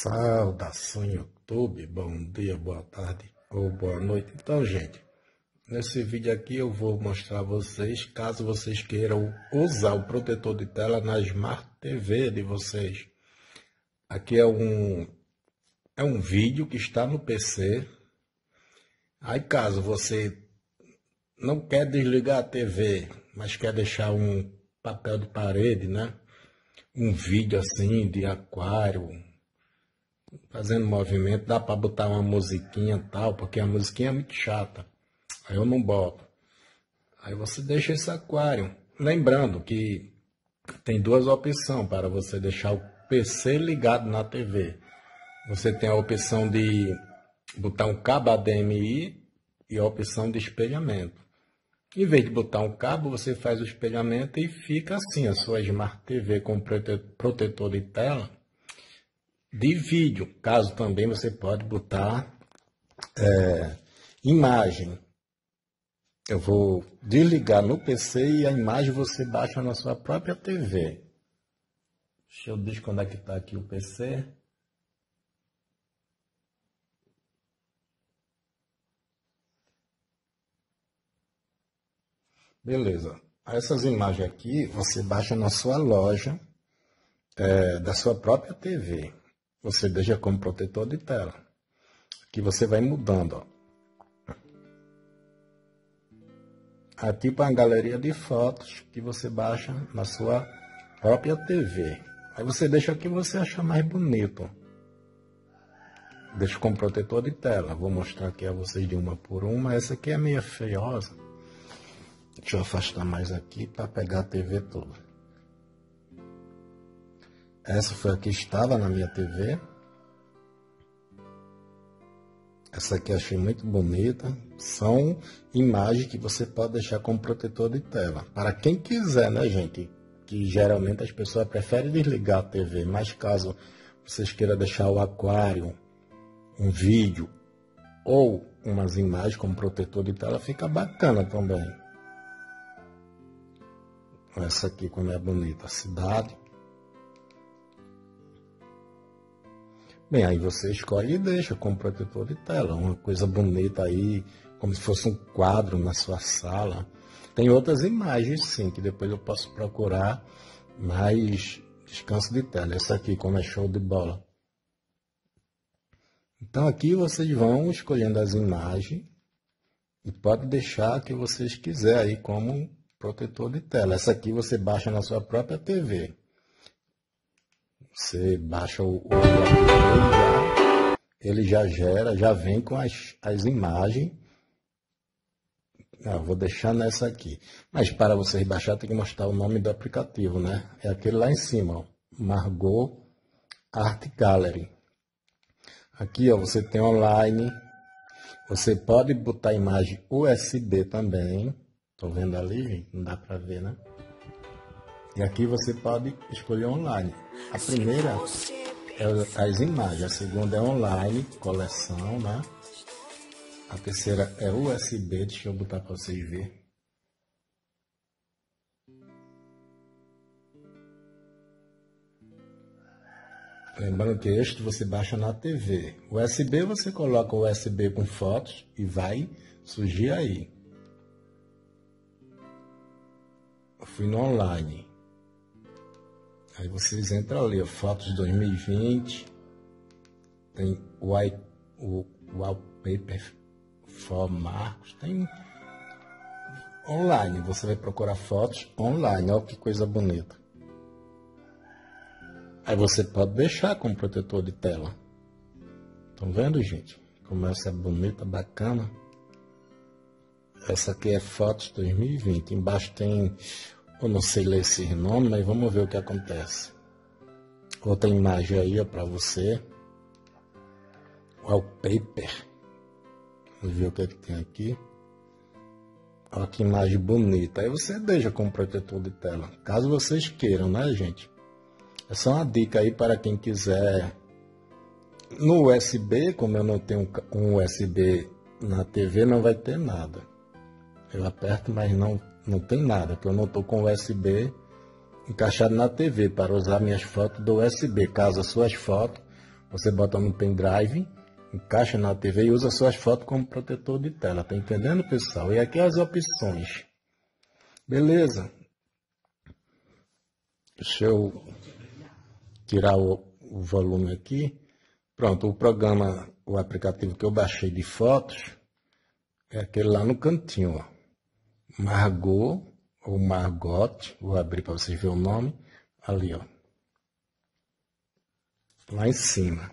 Saudação YouTube, bom dia, boa tarde ou boa noite. Então, gente, nesse vídeo aqui eu vou mostrar a vocês, caso vocês queiram usar o protetor de tela na Smart TV de vocês. Aqui é um, é um vídeo que está no PC. Aí caso você não quer desligar a TV, mas quer deixar um papel de parede, né? Um vídeo assim de aquário, fazendo movimento, dá para botar uma musiquinha tal, porque a musiquinha é muito chata. Aí eu não boto. Aí você deixa esse aquário. Lembrando que tem duas opções para você deixar o PC ligado na TV. Você tem a opção de botar um cabo HDMI e a opção de espelhamento. Em vez de botar um cabo, você faz o espelhamento e fica assim a sua Smart TV com protetor de tela de vídeo. Caso também você pode botar é, imagem. Eu vou desligar no PC e a imagem você baixa na sua própria TV. Deixa eu desconectar aqui o PC. Beleza. Essas imagens aqui você baixa na sua loja é, da sua própria TV. Você deixa como protetor de tela. Aqui você vai mudando. Ó. Aqui para a galeria de fotos que você baixa na sua própria TV. Aí você deixa o que você achar mais bonito. Deixa com protetor de tela. Vou mostrar aqui a vocês de uma por uma. Essa aqui é meio feiosa. Deixa eu afastar mais aqui para pegar a TV toda. Essa foi a que estava na minha TV. Essa aqui achei muito bonita. São imagens que você pode deixar como protetor de tela. Para quem quiser, né, gente? Que geralmente as pessoas preferem desligar a TV. Mas caso vocês queiram deixar o aquário, um vídeo ou umas imagens como protetor de tela, fica bacana também. Essa aqui como é bonita, a cidade. Bem, aí você escolhe e deixa como protetor de tela, uma coisa bonita aí, como se fosse um quadro na sua sala. Tem outras imagens sim, que depois eu posso procurar, mas descanso de tela. Essa aqui, como é show de bola. Então aqui vocês vão escolhendo as imagens e pode deixar que vocês quiserem aí como protetor de tela. Essa aqui você baixa na sua própria TV. Você baixa o, o ele, já, gera, já vem com as, as imagens. Ah, vou deixar nessa aqui. Mas para vocês baixar, tem que mostrar o nome do aplicativo, né? É aquele lá em cima, ó. Margot Art Gallery. Aqui, ó, você tem online. Você pode botar imagem USB também. Estou vendo ali, não dá para ver, né? E aqui você pode escolher online. A primeira é as imagens, a segunda é online, coleção, né? A terceira é USB, deixa eu botar para vocês verem. Lembrando que este você baixa na TV. USB você coloca o USB com fotos e vai surgir aí. Eu fui no online. Aí vocês entram ali, fotos 2020. Tem o, o wallpaper for Marcos. Tem online. Você vai procurar fotos online. Olha que coisa bonita. Aí você pode deixar como protetor de tela. Estão vendo, gente? Como essa é bonita, bacana. Essa aqui é Fotos 2020. Embaixo tem, eu não sei ler esse nome, mas vamos ver o que acontece. Outra imagem aí para você. Wallpaper. Vamos ver o que, é que tem aqui. Olha que imagem bonita. Aí você deixa como protetor de tela. Caso vocês queiram, né, gente? É uma dica aí para quem quiser. No USB, como eu não tenho um USB na TV, não vai ter nada. Eu aperto, mas não, não tem nada, porque eu não estou com USB encaixado na TV para usar minhas fotos do USB. Caso as suas fotos Você bota no pendrive, encaixa na TV e usa suas fotos como protetor de tela. Tá entendendo, pessoal? E aqui as opções. Beleza. Deixa eu tirar o, o volume aqui. Pronto, o programa, o aplicativo que eu baixei de fotos é aquele lá no cantinho, ó. Margot ou Margot, vou abrir para vocês verem o nome, ali, ó. Lá em cima.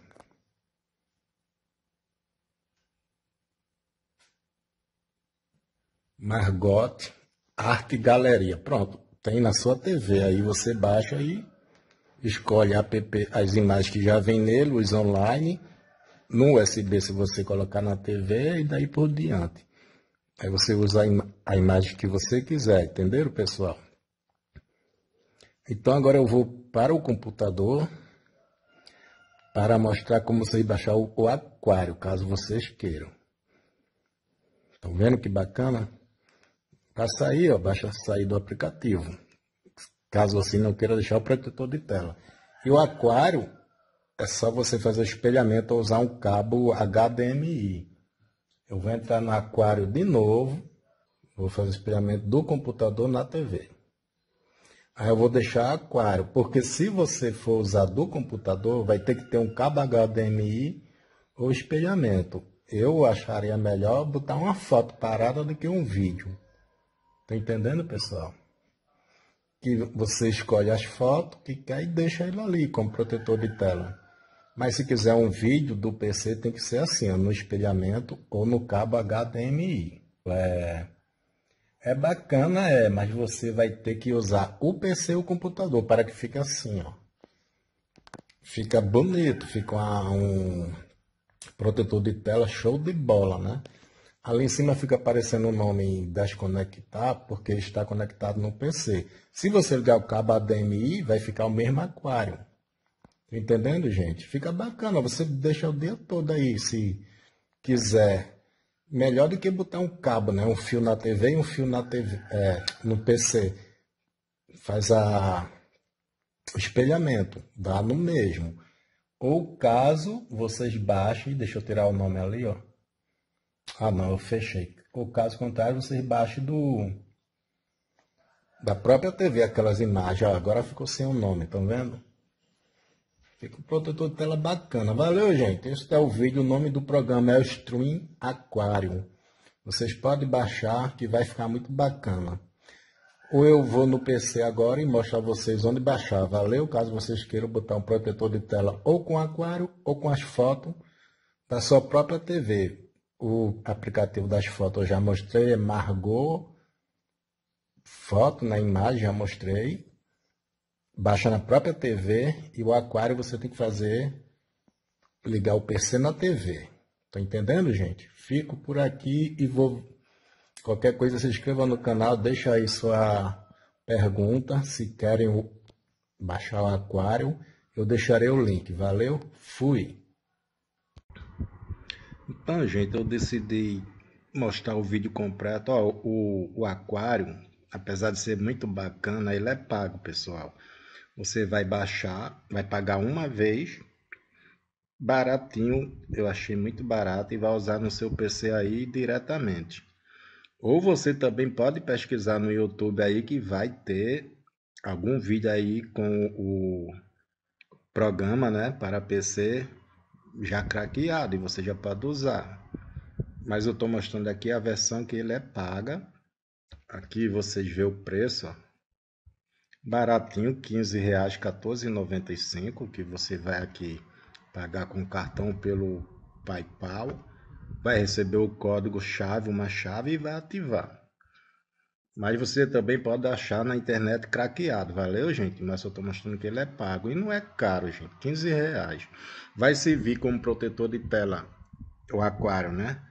Margot Arte Galeria. Pronto, tem na sua TV. Aí você baixa e escolhe app, as imagens que já vem nele, os online, no USB se você colocar na TV e daí por diante. Aí você usa a, im a imagem que você quiser, entenderam, pessoal? Então agora eu vou para o computador para mostrar como vocês baixar o, o aquário, caso vocês queiram. Estão vendo que bacana? Para sair, ó, baixa sair do aplicativo. Caso você não queira deixar o protetor de tela. E o aquário é só você fazer o espelhamento ou usar um cabo HDMI. Eu vou entrar no aquário de novo. Vou fazer o espelhamento do computador na TV. Aí eu vou deixar aquário, porque se você for usar do computador, vai ter que ter um cabo HDMI ou espelhamento. Eu acharia melhor botar uma foto parada do que um vídeo. Tá entendendo, pessoal? Que você escolhe as fotos que quer e deixa ele ali como protetor de tela. Mas se quiser um vídeo do PC, tem que ser assim, no espelhamento ou no cabo HDMI. É, é bacana, é, mas você vai ter que usar o PC e o computador para que fique assim, ó. Fica bonito, fica uma, um protetor de tela show de bola, né? Ali em cima fica aparecendo o nome desconectar, porque está conectado no PC. Se você ligar o cabo HDMI, vai ficar o mesmo aquário. Tá entendendo, gente? Fica bacana. Você deixa o dia todo aí, se quiser. Melhor do que botar um cabo, né? Um fio na TV e um fio na TV, é, no PC. Faz a, espelhamento, dá no mesmo. Ou caso vocês baixem, deixa eu tirar o nome ali, ó ah, não, eu fechei. O caso contrário, vocês baixem do da própria TV aquelas imagens. Ah, agora ficou sem o nome, estão vendo? Fica um protetor de tela bacana. Valeu, gente. Esse é o vídeo. O nome do programa é o Stream Aquarium. Vocês podem baixar que vai ficar muito bacana. Ou eu vou no PC agora e mostrar a vocês onde baixar. Valeu? Caso vocês queiram botar um protetor de tela ou com aquário ou com as fotos da sua própria TV. O aplicativo das fotos eu já mostrei, é Margot. Foto na imagem, já mostrei. Baixa na própria TV e o aquário você tem que fazer ligar o PC na TV. Tá entendendo, gente? Fico por aqui e vou. Qualquer coisa se inscreva no canal, deixa aí sua pergunta. Se querem baixar o aquário, eu deixarei o link. Valeu? Fui! Então, gente, eu decidi mostrar o vídeo completo. Ó, o, o aquário, apesar de ser muito bacana, ele é pago, pessoal. Você vai baixar, vai pagar uma vez, baratinho, eu achei muito barato e vai usar no seu PC aí diretamente. Ou você também pode pesquisar no YouTube aí que vai ter algum vídeo aí com o programa, né, para PC já craqueado e você já pode usar. Mas eu estou mostrando aqui a versão que ele é paga. Aqui vocês vê o preço, ó. Baratinho, R$ 15,00, 14,95, que você vai aqui pagar com cartão pelo PayPal, vai receber o código chave, uma chave e vai ativar. Mas você também pode achar na internet craqueado, valeu, gente? Mas eu estou mostrando que ele é pago. E não é caro, gente. 15 reais. Vai servir como protetor de tela o aquário, né?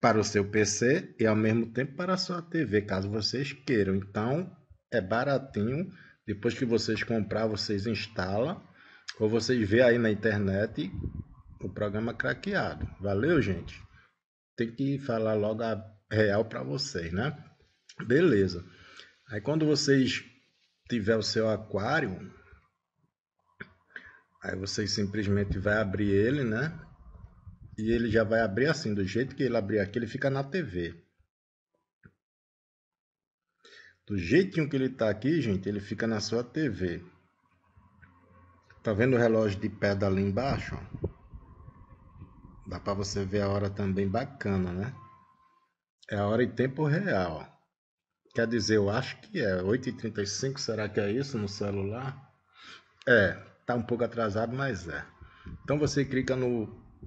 Para o seu PC e ao mesmo tempo para a sua TV, caso vocês queiram. Então, é baratinho. Depois que vocês comprar, vocês instalam. Ou vocês vê aí na internet o programa craqueado. Valeu, gente? Tem que falar logo a real para vocês, né? Beleza. Aí quando vocês tiver o seu aquário, Aí você simplesmente vai abrir ele, né? E ele já vai abrir assim, do jeito que ele abrir aqui, ele fica na TV. Do jeitinho que ele tá aqui, gente, ele fica na sua TV. Tá vendo o relógio de pedra ali embaixo? Dá para você ver a hora também bacana, né? É a hora em tempo real. Quer dizer, eu acho que é 8h35, será que é isso no celular? É, tá um pouco atrasado, mas é. Então você clica no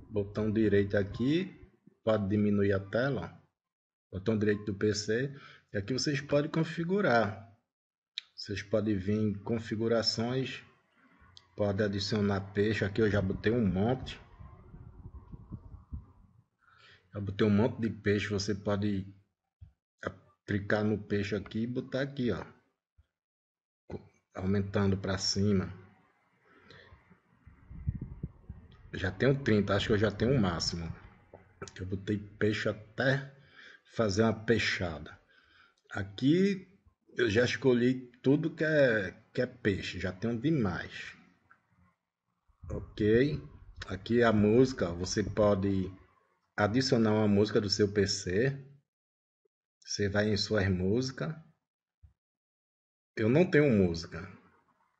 botão direito aqui, pode diminuir a tela, botão direito do PC, e aqui vocês podem configurar. Vocês podem vir em configurações, pode adicionar peixe, aqui eu já botei um monte. Já botei um monte de peixe, você pode clicar no peixe aqui e botar aqui, ó. Aumentando para cima. Já tenho 30, acho que eu já tenho o máximo. Eu botei peixe até fazer uma peixada. Aqui eu já escolhi tudo que é, que é peixe, já tenho demais. Ok. Aqui a música, você pode adicionar uma música do seu PC você vai em suas músicas. Eu não tenho música.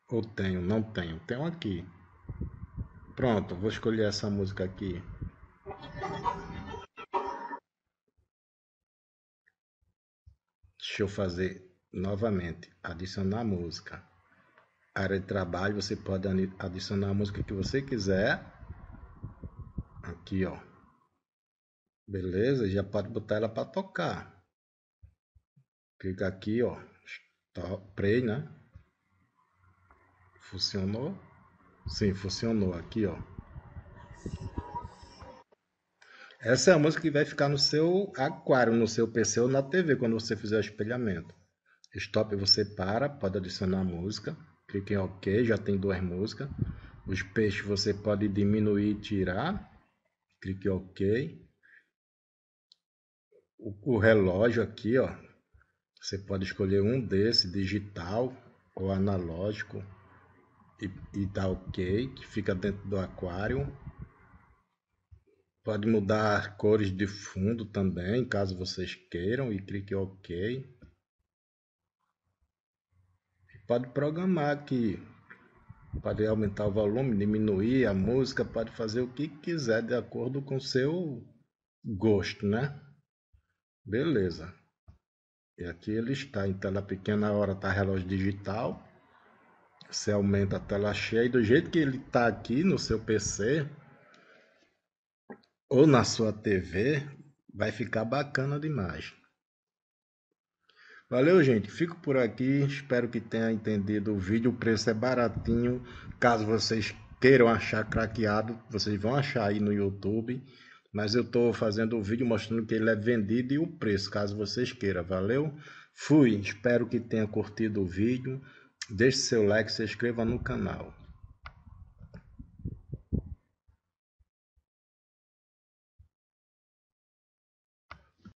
Ou tenho, não tenho. Tenho aqui. Pronto, vou escolher essa música aqui. Deixa eu fazer novamente. Adicionar música. Área de trabalho, você pode adicionar a música que você quiser. Aqui, ó. Beleza? Já pode botar ela para tocar. Clica aqui, ó. Play, né? Funcionou? Sim, funcionou. Aqui, ó. Essa é a música que vai ficar no seu aquário, no seu PC ou na TV, quando você fizer o espelhamento. Stop, você para, pode adicionar música. Clique em OK, já tem duas músicas. Os peixes você pode diminuir e tirar. Clique em OK. O, o relógio aqui, ó, você pode escolher um desse, digital ou analógico, e, e tá ok, que fica dentro do aquário. Pode mudar cores de fundo também, caso vocês queiram, e clique OK. Pode programar aqui, pode aumentar o volume, diminuir a música, pode fazer o que quiser de acordo com seu gosto, né? Beleza. E aqui ele está em tela pequena, hora está relógio digital. Você aumenta a tela cheia e do jeito que ele está aqui no seu PC ou na sua TV, vai ficar bacana demais. Valeu, gente. Fico por aqui. Espero que tenha entendido o vídeo. O preço é baratinho. Caso vocês queiram achar craqueado, vocês vão achar aí no YouTube. Mas eu estou fazendo o vídeo mostrando que ele é vendido e o preço, caso vocês queiram. Valeu? Fui. Espero que tenha curtido o vídeo. Deixe seu like, se inscreva no canal.